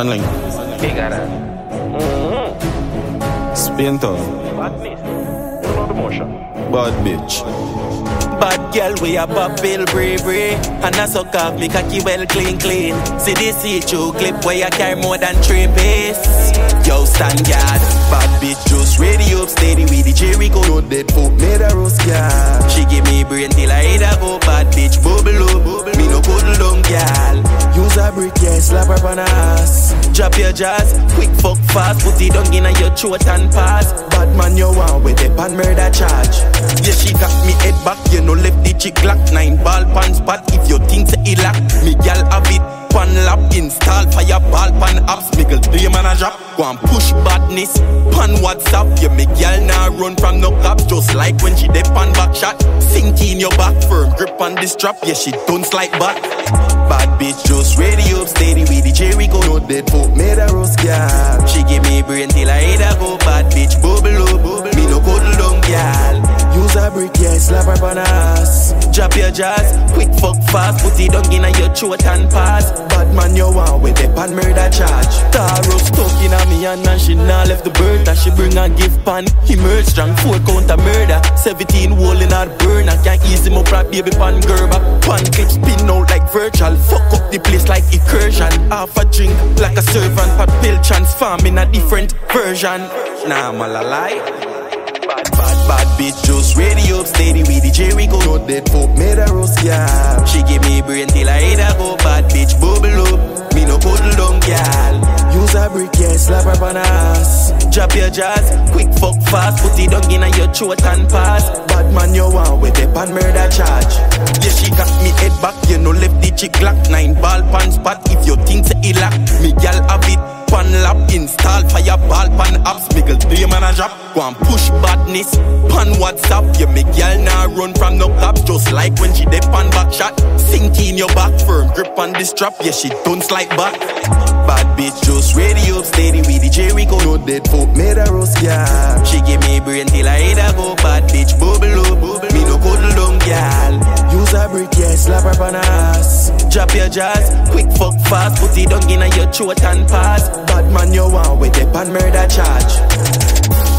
One link. Biggadon. Spain town. Badness. You know the motion. Bad bitch. Bad girl, we a pop pill bravery And I suck off me cocky well clean clean See this see-through clip where you carry more than three piece Yo, stand guard Bad bitch just ready up steady with the Jericho No dead folk made a roast girl She give me brain till I hit a go Bad bitch bubble up Me no cuddle down girl Use a brick, yeah, slap her on her ass Drop your jaws, quick fuck fast Put it down in your throat and pass. Bad man you want with the pan murder charge. Yeah, she got me head back, you know left the chick glock Nine ball pan spot if you think say it lock Me gal have it. Pan lap Install fire ball pan apps Miggle do your man a drop Go and push badness. Pan WhatsApp Yeah, me gal now run from no cops. Just like when she dip pan back shot. Sink in your back firm grip on this strap. Yeah, she don't slide back Bad bitch just ready up steady with the Jericho. No dead folk made a roast girl She give me brain till I hit a go. Bad bitch bubble up. Bubble. Me no cuddle down girl. Use a brick, yeah, slap her on ass. Drop your jaws, quick fuck fast. Put it down in your throat and pass. Bad man you want with the pan murder charge a and she nah left the bird And she bring a gift pan Emerge strong, four counter murder. 17 hole in her burner. Can't ease him up right baby pan gerber Pan clip spin out like virtual. Fuck up the place like incursion. Half a drink like a servant. Pot pill transform in a different version. Nah, I'm a lie. Bad, bad, bitch just ready up steady with the Jericho. No dead folk made a roast girl She give me brain till I hit a go. Bad bitch your quick fuck fast Put it down in your throat and pass. Bad man you want with the pan murder charge. Yeah she got me head back You know left the chick glock Nine ball pan spot if you think say it lock. Me gal have it pan lap Install fire ball pan apps. Miggle your man a drop Go and push badness WhatsApp Yeah me gal now run from no cops Just like when she dip pan back shot. Sink in your back firm grip on this strap. Yeah she don't slide back. Bad bitch just up steady with the Jericho No dead folk made a roast girl She give me brain till I hit a go. Bad bitch bubble up bubble. Me no cuddle down girl Use a brick yeah slap her on ass. Drop your jaws quick fuck fast Put it down in your throat and pass. Bad man you want with the pan murder charge